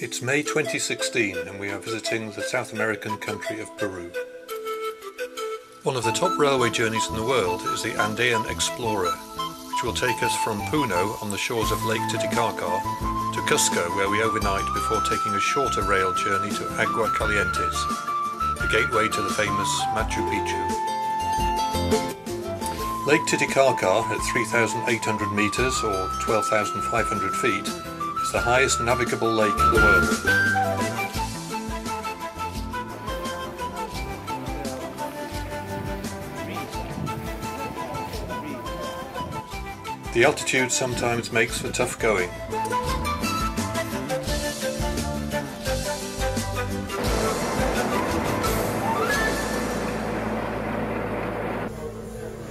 It's May 2016 and we are visiting the South American country of Peru. One of the top railway journeys in the world is the Andean Explorer, which will take us from Puno on the shores of Lake Titicaca to Cusco where we overnight before taking a shorter rail journey to Agua Calientes, the gateway to the famous Machu Picchu. Lake Titicaca at 3,800 metres or 12,500 feet is the highest navigable lake in the world. The altitude sometimes makes for tough going.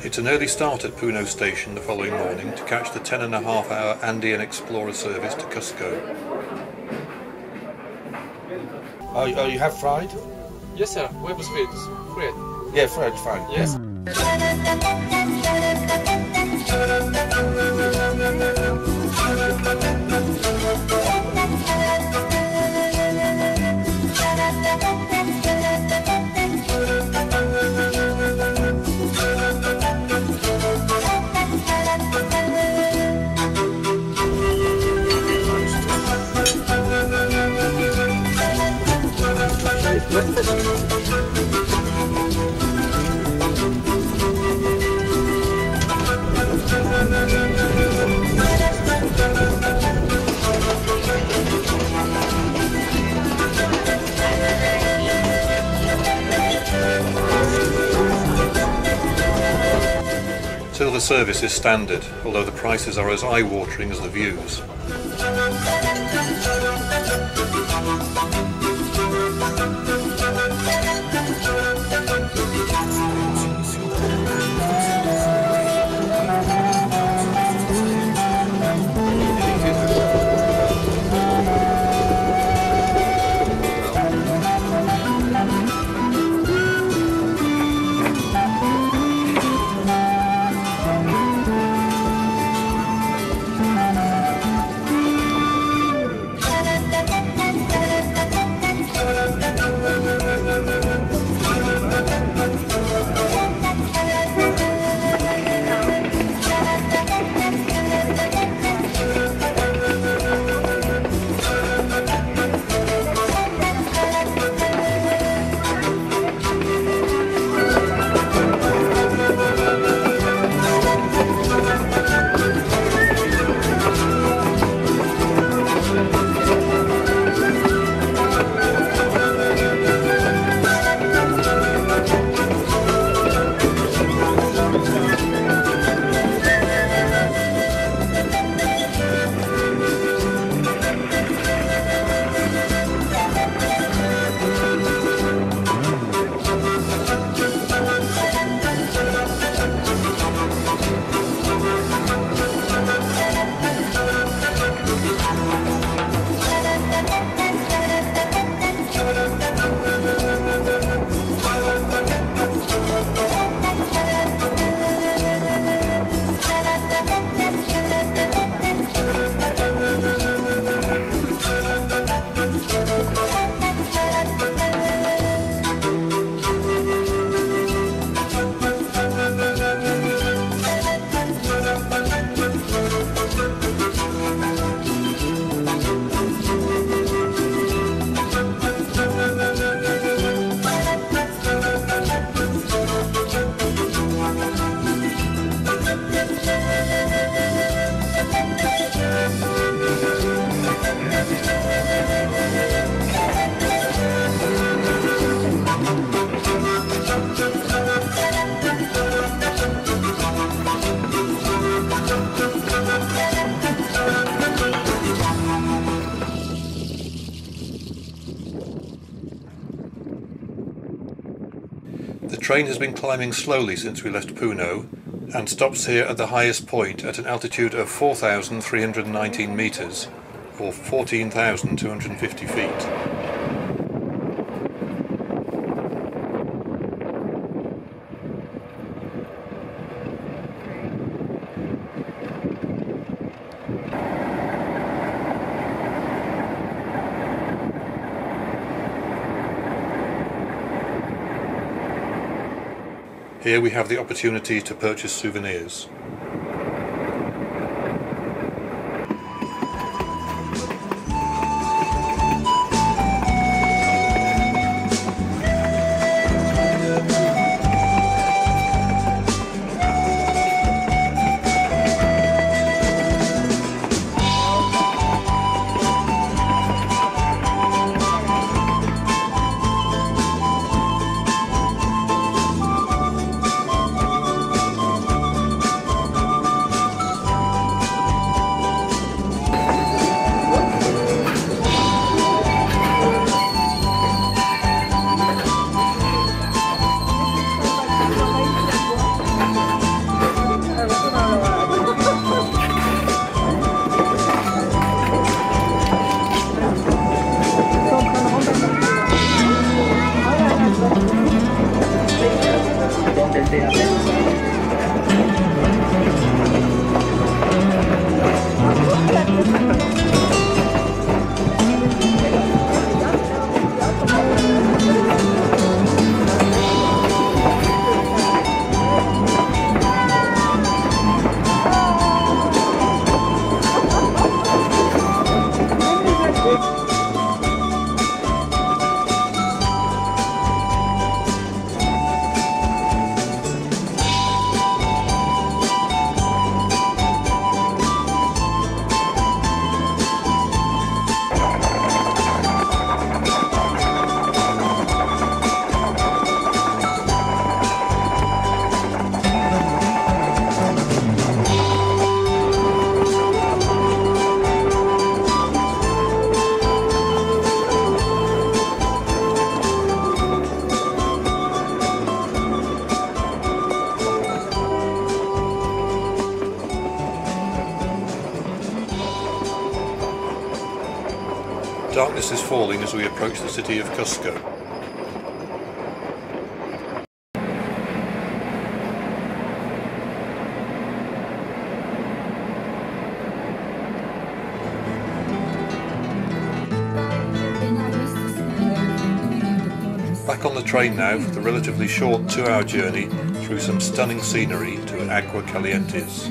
It's an early start at Puno station the following morning to catch the 10 and a half hour Andean Explorer service to Cusco. Oh, oh you have fried? Yes, sir. Huevos fritos. Fried. Yeah, fried, fine. Yes. Hmm. Silver service is standard, although the prices are as eye-watering as the views. Train has been climbing slowly since we left Puno and stops here at the highest point at an altitude of 4,319 metres or 14,250 feet. Here we have the opportunity to purchase souvenirs. Darkness is falling as we approach the city of Cusco. Back on the train now for the relatively short two hour journey through some stunning scenery to Agua Calientes.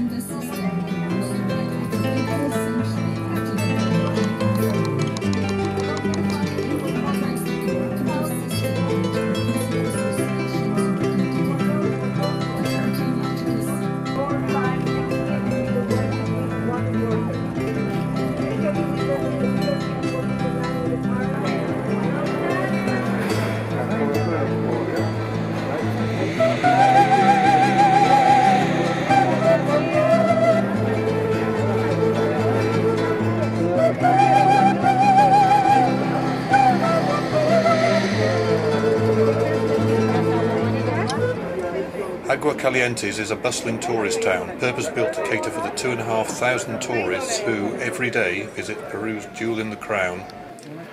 Agua Calientes is a bustling tourist town, purpose-built to cater for the two and a half thousand tourists who, every day, visit Peru's jewel in the crown,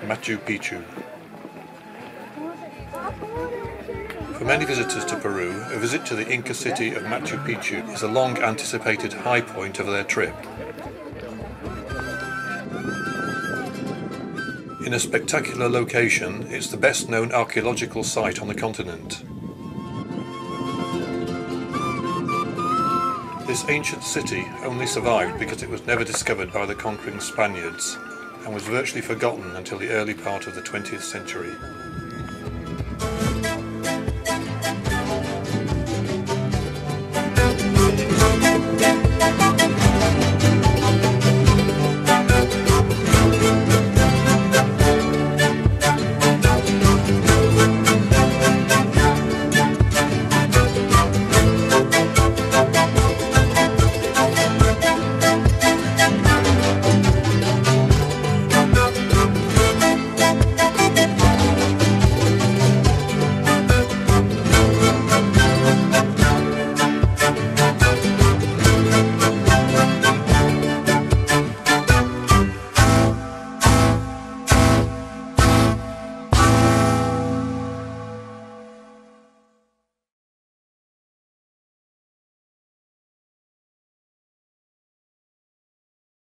Machu Picchu. For many visitors to Peru, a visit to the Inca city of Machu Picchu is a long-anticipated high point of their trip. In a spectacular location, it's the best known archaeological site on the continent. This ancient city only survived because it was never discovered by the conquering Spaniards and was virtually forgotten until the early part of the 20th century.